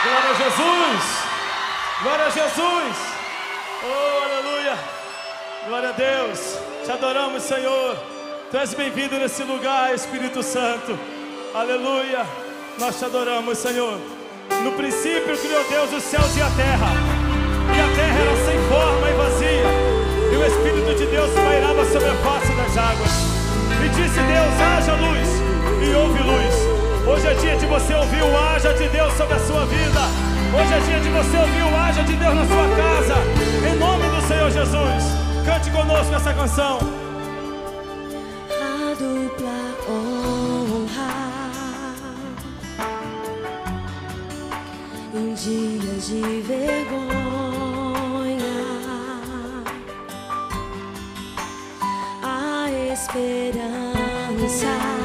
Glória a Jesus! Glória a Jesus! Oh, aleluia! Glória a Deus! Te adoramos, Senhor. Tu és bem-vindo nesse lugar, Espírito Santo. Aleluia! Nós te adoramos, Senhor. No princípio criou Deus os céus e a terra. E a terra era sem forma e vazia. E o Espírito de Deus pairava sobre a face das águas. E disse Deus: haja luz. E houve luz. Hoje é dia de você ouvir o haja de Deus sobre a sua vida. Hoje é dia de você ouvir o haja de Deus na sua casa. Em nome do Senhor Jesus. Cante conosco essa canção. A dupla honra em dias de vergonha. A esperança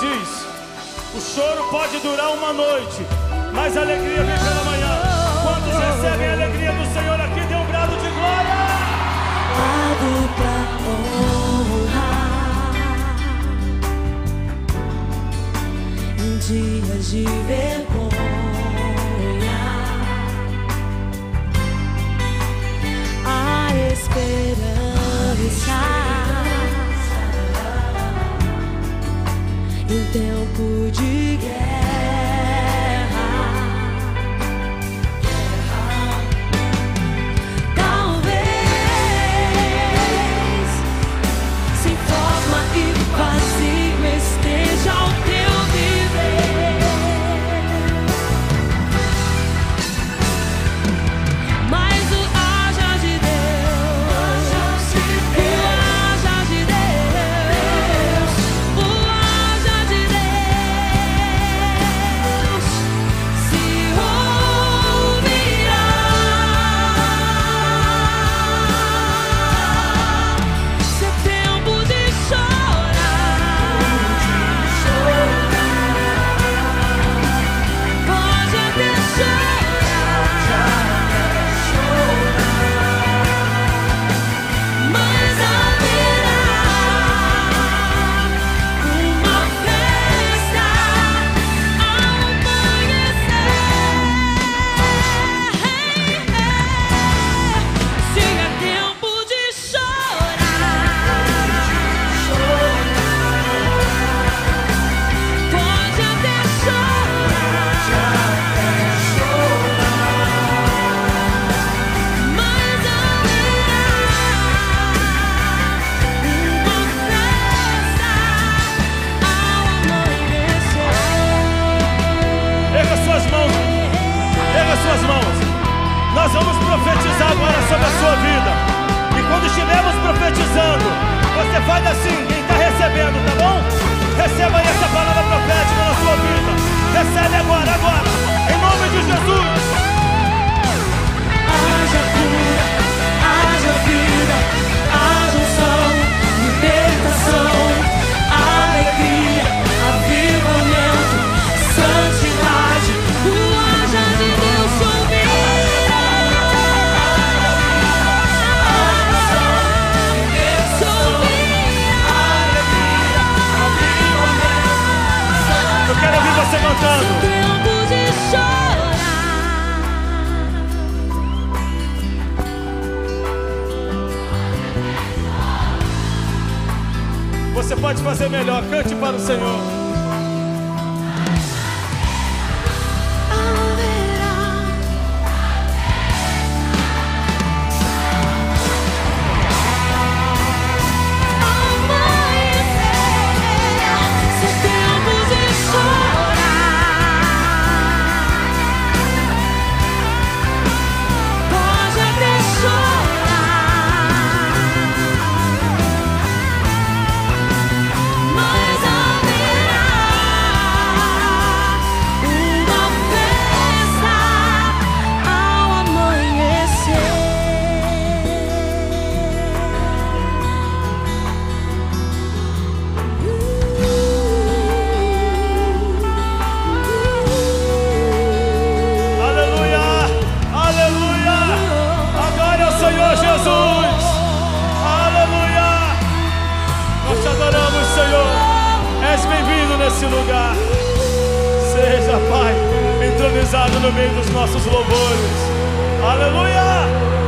diz: o choro pode durar uma noite, mas a alegria vem pela manhã. Quantos recebem a alegria do Senhor aqui? Dê um brado de glória! A dupla honra em dias de vergonha, a esperança de guerra. Assim, quem está recebendo, tá bom? Receba aí essa palavra profética na sua vida. Recebe agora, agora. cantando. Você pode fazer melhor, cante para o Senhor. No meio dos nossos louvores. Aleluia!